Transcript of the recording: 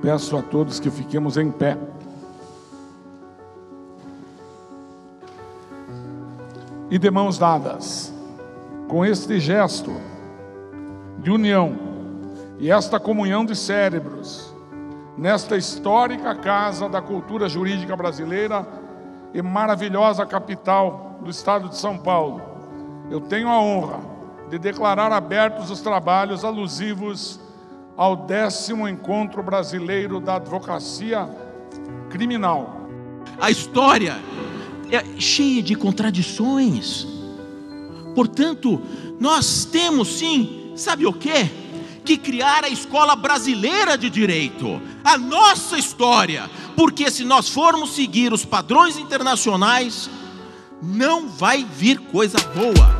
Peço a todos que fiquemos em pé. E de mãos dadas, com este gesto de união e esta comunhão de cérebros, nesta histórica casa da cultura jurídica brasileira e maravilhosa capital do estado de São Paulo, eu tenho a honra de declarar abertos os trabalhos alusivos ao décimo encontro brasileiro da advocacia criminal. A história é cheia de contradições. Portanto, nós temos sim, sabe o que? Que criar a escola brasileira de direito, a nossa história, porque se nós formos seguir os padrões internacionais, não vai vir coisa boa.